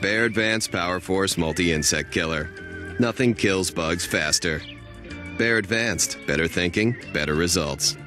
Bear Advanced Power Force Multi Insect Killer. Nothing kills bugs faster. Bear Advanced. Better thinking, better results.